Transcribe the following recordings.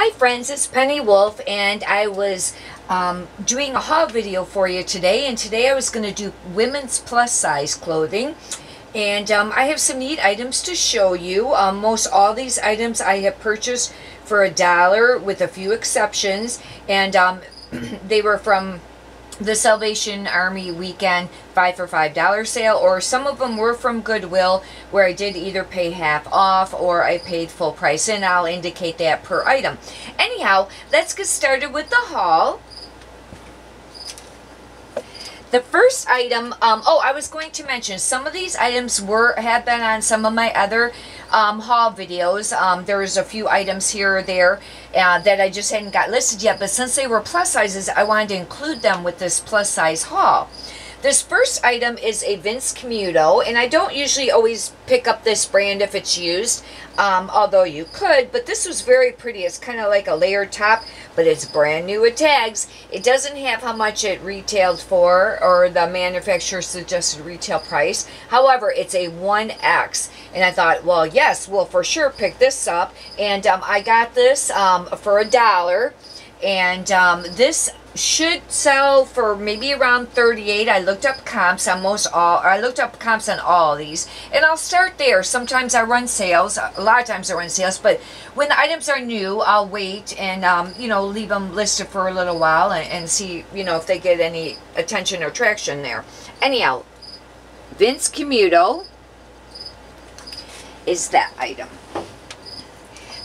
Hi friends, it's Penny Wolf and I was um, doing a haul video for you today and today I was going to do women's plus size clothing. And um, I have some neat items to show you. Um, most all these items I have purchased for a dollar with a few exceptions. And um, they were from the Salvation Army weekend five for five dollar sale or some of them were from Goodwill where I did either pay half off or I paid full price and I'll indicate that per item. Anyhow, let's get started with the haul. The first item, um, oh, I was going to mention, some of these items were have been on some of my other um, haul videos. Um, there's a few items here or there uh, that I just hadn't got listed yet, but since they were plus sizes, I wanted to include them with this plus size haul. This first item is a Vince Camuto, and I don't usually always pick up this brand if it's used, um, although you could, but this was very pretty. It's kind of like a layered top, but it's brand new with tags. It doesn't have how much it retailed for or the manufacturer suggested retail price. However, it's a 1X, and I thought, well, yes, we'll for sure pick this up, and um, I got this um, for a dollar, and um, this should sell for maybe around 38 I looked up comps on most all I looked up comps on all these. And I'll start there. Sometimes I run sales. A lot of times I run sales. But when the items are new I'll wait and um, you know leave them listed for a little while and, and see you know if they get any attention or traction there. Anyhow Vince Camuto is that item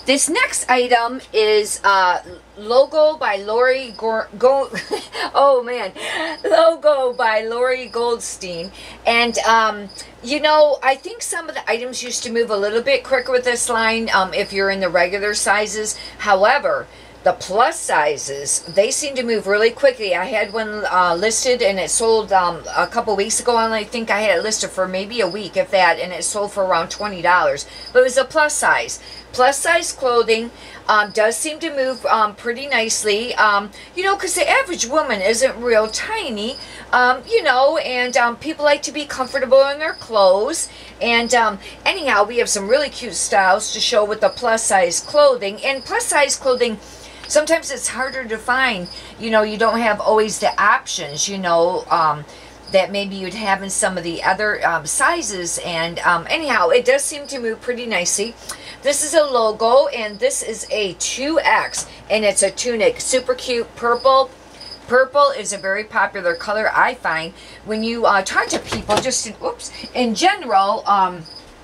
this next item is uh, logo by Lori Go. oh man, logo by Lori Goldstein, and um, you know I think some of the items used to move a little bit quicker with this line um, if you're in the regular sizes. However, the plus sizes, they seem to move really quickly. I had one uh, listed and it sold um, a couple weeks ago and I think I had it listed for maybe a week, if that, and it sold for around $20. But it was a plus size. Plus size clothing um, does seem to move um, pretty nicely, um, you know, because the average woman isn't real tiny, um, you know, and um, people like to be comfortable in their clothes. And anyhow, we have some really cute styles to show with the plus size clothing. And plus size clothing, sometimes it's harder to find. You know, you don't have always the options, you know, um, that maybe you'd have in some of the other um, sizes. And um, anyhow, it does seem to move pretty nicely. This is a logo, and this is a 2X, and it's a tunic. Super cute purple. Purple is a very popular color, I find. When you uh, talk to people, just in, oops, in general, um,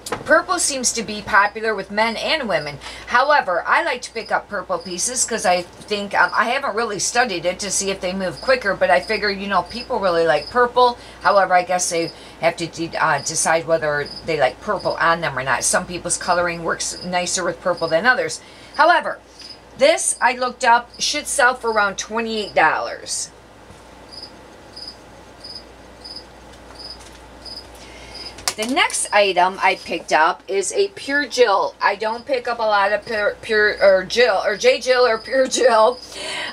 Purple seems to be popular with men and women. However, I like to pick up purple pieces because I think, um, I haven't really studied it to see if they move quicker, but I figure, you know, people really like purple. However, I guess they have to de uh, decide whether they like purple on them or not. Some people's coloring works nicer with purple than others. However, this I looked up should sell for around $28. The next item I picked up is a Pure Jill. I don't pick up a lot of Pure, pure or Jill, or J. Jill or Pure Jill,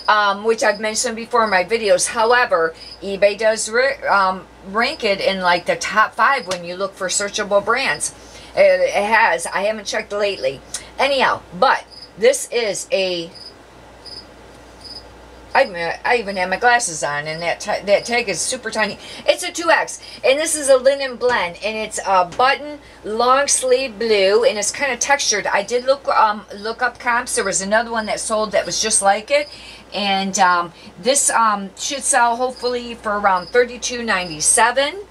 um, which I've mentioned before in my videos. However, eBay does um, rank it in like the top five when you look for searchable brands. It, it has. I haven't checked lately. Anyhow, but this is a I, I even have my glasses on, and that that tag is super tiny. It's a 2X, and this is a linen blend, and it's a button long sleeve blue, and it's kind of textured. I did look um look up comps. There was another one that sold that was just like it, and um, this um should sell hopefully for around $32.97.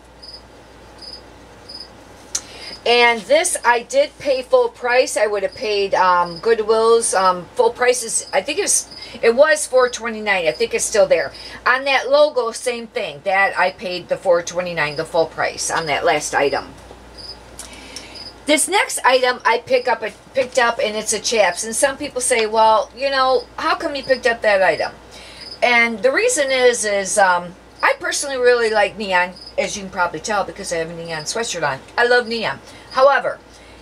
And this, I did pay full price. I would have paid um, Goodwill's um, full prices. I think it was, it was four twenty nine. I think it's still there. On that logo, same thing. That I paid the four twenty nine, the full price on that last item. This next item I pick up, picked up, and it's a chaps. And some people say, well, you know, how come you picked up that item? And the reason is, is um, Personally really like neon, as you can probably tell because I have a neon sweatshirt on. I love neon. However,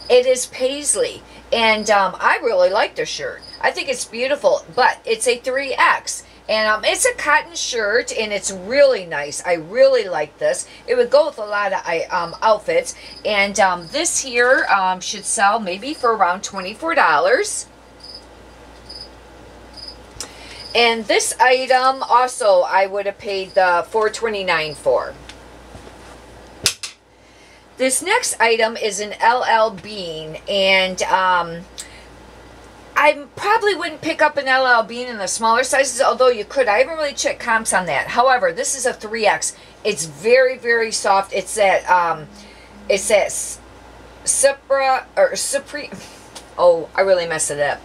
it is paisley, and um, I really like the shirt. I think it's beautiful, but it's a 3X. And um, it's a cotton shirt, and it's really nice. I really like this. It would go with a lot of um, outfits. And um, this here um, should sell maybe for around $24. And this item also I would have paid the 429 for. This next item is an LL Bean and um, I probably wouldn't pick up an LL Bean in the smaller sizes, although you could. I haven't really checked comps on that. However, this is a 3X. It's very, very soft. It's that, um, it's that Supra, or Supreme, oh, I really messed it up.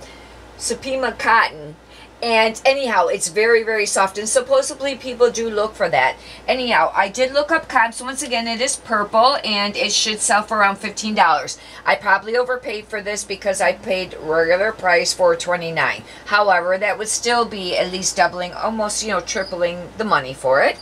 Supima cotton and anyhow, it's very, very soft. And supposedly people do look for that. Anyhow, I did look up comps. Once again, it is purple and it should sell for around $15. I probably overpaid for this because I paid regular price for 29. However, that would still be at least doubling, almost, you know, tripling the money for it.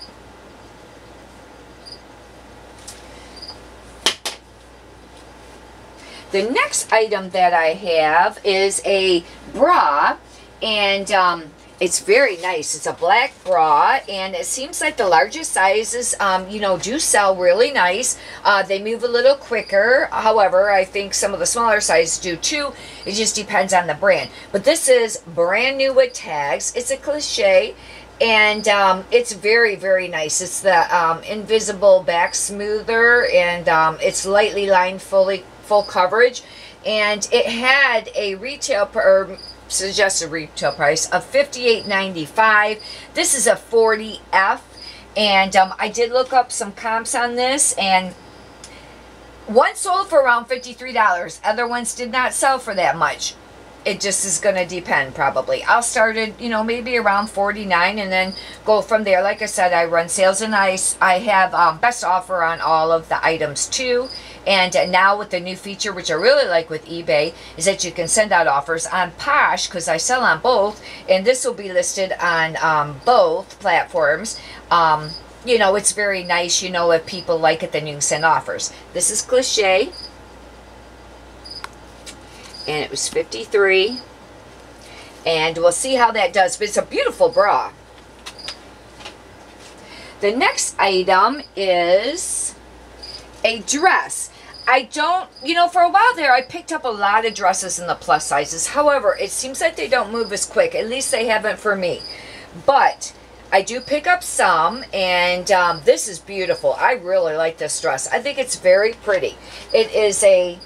The next item that I have is a bra and um, it's very nice. It's a black bra, and it seems like the largest sizes, um, you know, do sell really nice. Uh, they move a little quicker. However, I think some of the smaller sizes do too. It just depends on the brand. But this is brand new with tags. It's a cliche, and um, it's very, very nice. It's the um, invisible back smoother, and um, it's lightly lined, fully full coverage. And it had a retail per suggested retail price of $58.95. This is a 40F. And um, I did look up some comps on this. And one sold for around $53. Other ones did not sell for that much. It just is going to depend probably. I'll start it, you know, maybe around 49 and then go from there. Like I said, I run sales and I, I have um, best offer on all of the items too. And now with the new feature, which I really like with eBay, is that you can send out offers on Posh, because I sell on both, and this will be listed on um, both platforms. Um, you know, it's very nice, you know, if people like it, then you can send offers. This is Cliche, and it was 53 and we'll see how that does, but it's a beautiful bra. The next item is a dress. I don't, you know, for a while there, I picked up a lot of dresses in the plus sizes. However, it seems like they don't move as quick. At least they haven't for me. But I do pick up some, and um, this is beautiful. I really like this dress. I think it's very pretty. It is a,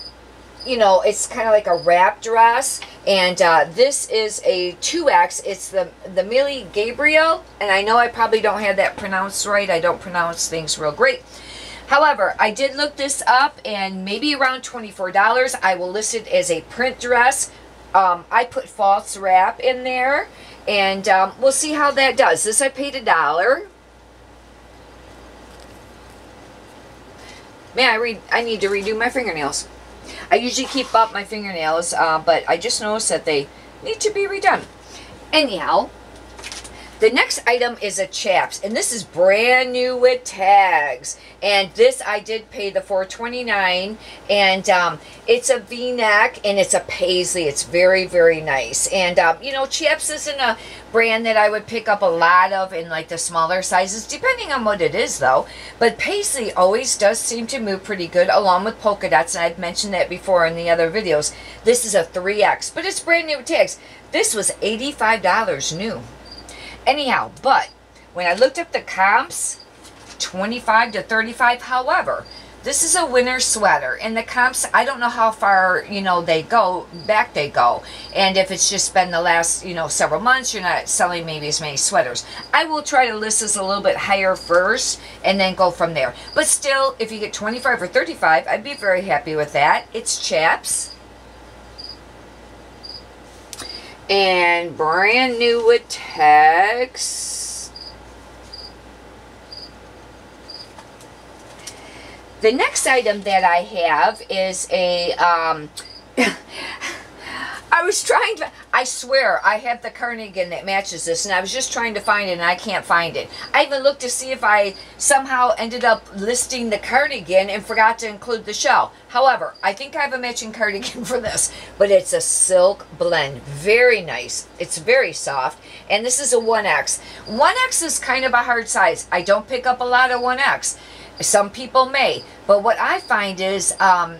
you know, it's kind of like a wrap dress, and uh, this is a 2X. It's the, the Millie Gabriel, and I know I probably don't have that pronounced right. I don't pronounce things real great. However, I did look this up and maybe around $24. I will list it as a print dress. Um, I put false wrap in there and um, we'll see how that does. This I paid a dollar. Man, I, read, I need to redo my fingernails. I usually keep up my fingernails, uh, but I just noticed that they need to be redone. Anyhow, the next item is a chaps, and this is brand new with tags. And this I did pay the 429 and um, it's a V-neck and it's a paisley. It's very, very nice. And, um, you know, chaps isn't a brand that I would pick up a lot of in like the smaller sizes, depending on what it is though. But paisley always does seem to move pretty good along with polka dots, and I've mentioned that before in the other videos. This is a 3X, but it's brand new with tags. This was $85 new. Anyhow, but when I looked up the comps, 25 to 35, however, this is a winter sweater and the comps i don't know how far you know they go back they go. And if it's just been the last you know several months you're not selling maybe as many sweaters. I will try to list this a little bit higher first and then go from there. But still if you get 25 or 35 i'd be very happy with that. It's chaps and brand new tags. The next item that I have is a, um, I was trying to, I swear, I have the cardigan that matches this, and I was just trying to find it, and I can't find it. I even looked to see if I somehow ended up listing the cardigan and forgot to include the shell. However, I think I have a matching cardigan for this, but it's a silk blend. Very nice. It's very soft, and this is a 1X. 1X is kind of a hard size. I don't pick up a lot of 1X. Some people may, but what I find is um,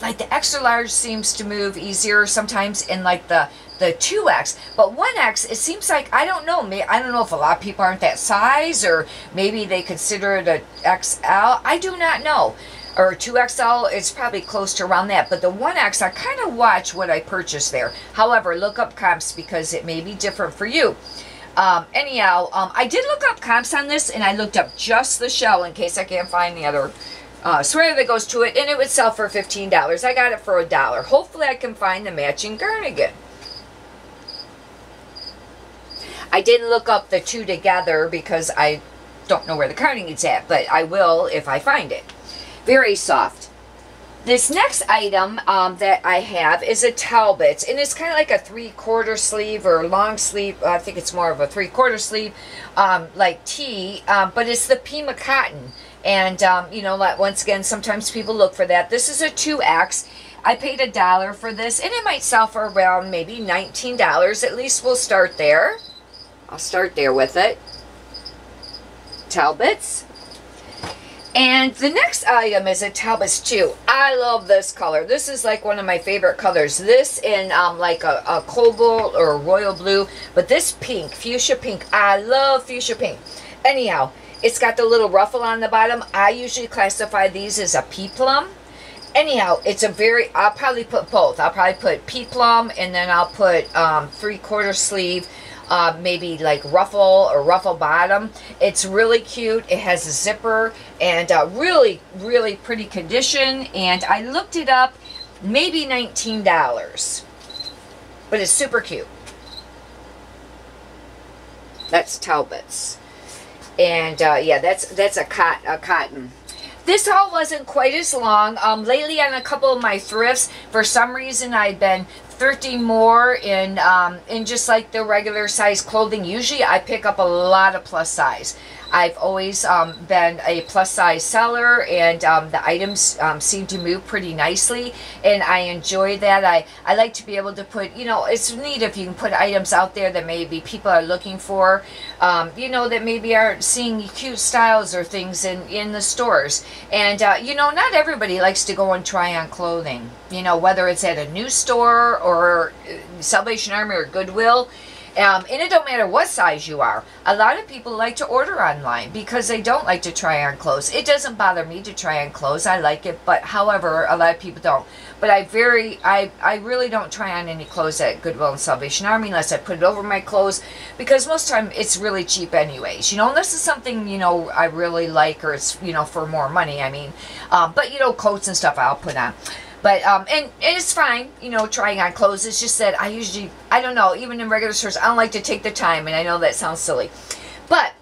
like the extra large seems to move easier sometimes in like the the 2x but 1x it seems like i don't know i don't know if a lot of people aren't that size or maybe they consider it a xl i do not know. Or 2xl it's probably close to around that but the 1x i kind of watch what i purchase there. However look up comps because it may be different for you. Um, anyhow um, i did look up comps on this and i looked up just the shell in case i can't find the other uh, sweater that goes to it, and it would sell for $15. I got it for a dollar. Hopefully I can find the matching cardigan. I didn't look up the two together because I don't know where the cardigan's at, but I will if I find it. Very soft. This next item um, that I have is a Talbot's, and it's kind of like a three-quarter sleeve or long sleeve. I think it's more of a three-quarter sleeve, um, like tee, um, but it's the Pima cotton. And, um, you know, like, once again, sometimes people look for that. This is a 2X. I paid a dollar for this, and it might sell for around maybe $19. At least we'll start there. I'll start there with it. Talbots. And the next item is a Talbots too. I love this color. This is like one of my favorite colors. This in um, like a, a cobalt or a royal blue. But this pink, fuchsia pink. I love fuchsia pink. Anyhow, it's got the little ruffle on the bottom. I usually classify these as a pea plum. Anyhow, it's a very, I'll probably put both. I'll probably put pea plum and then I'll put um, three-quarter sleeve, uh, maybe like ruffle or ruffle bottom. It's really cute. It has a zipper and uh, really, really pretty condition. And I looked it up, maybe $19. But it's super cute. That's Talbot's. And uh, yeah, that's that's a, cot, a cotton. This haul wasn't quite as long. Um, lately on a couple of my thrifts, for some reason I've been thrifting more in, um, in just like the regular size clothing. Usually I pick up a lot of plus size. I've always um, been a plus size seller and um, the items um, seem to move pretty nicely and I enjoy that. I, I like to be able to put, you know, it's neat if you can put items out there that maybe people are looking for, um, you know, that maybe aren't seeing cute styles or things in, in the stores. And, uh, you know, not everybody likes to go and try on clothing, you know, whether it's at a new store or uh, Salvation Army or Goodwill. Um, and it don't matter what size you are. A lot of people like to order online because they don't like to try on clothes. It doesn't bother me to try on clothes. I like it, but however, a lot of people don't. But I very, I, I really don't try on any clothes at Goodwill and Salvation Army unless I put it over my clothes because most time it's really cheap anyways. You know, unless it's something, you know, I really like or it's, you know, for more money, I mean. Um, but, you know, coats and stuff I'll put on. But, um, and, and it's fine, you know, trying on clothes. It's just that I usually, I don't know, even in regular stores, I don't like to take the time, and I know that sounds silly. But,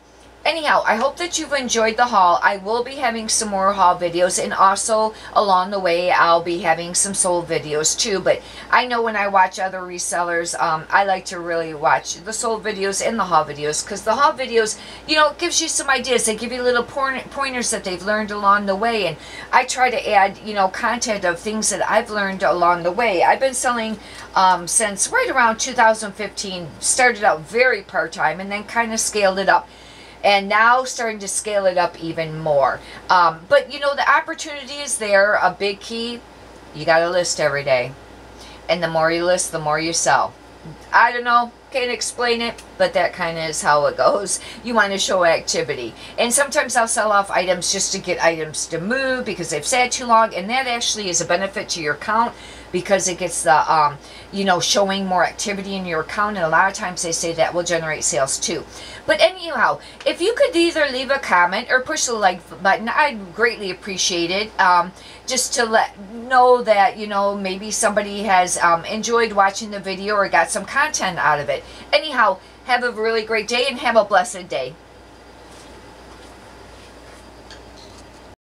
anyhow, I hope that you've enjoyed the haul. I will be having some more haul videos, and also along the way, I'll be having some sold videos too. But I know when I watch other resellers, um, I like to really watch the sold videos and the haul videos because the haul videos, you know, gives you some ideas. They give you little pointers that they've learned along the way, and I try to add, you know, content of things that I've learned along the way. I've been selling um, since right around 2015. Started out very part-time and then kind of scaled it up and now starting to scale it up even more. Um, but you know, the opportunity is there. A big key, you got to list every day. And the more you list, the more you sell. I don't know, can't explain it, but that kind of is how it goes. You want to show activity. And sometimes I'll sell off items just to get items to move because they've sat too long, and that actually is a benefit to your account because it gets the, um, you know, showing more activity in your account. And a lot of times they say that will generate sales too. But anyhow, if you could either leave a comment or push the like button, I'd greatly appreciate it. Um, just to let know that, you know, maybe somebody has um, enjoyed watching the video or got some content out of it. Anyhow, have a really great day and have a blessed day.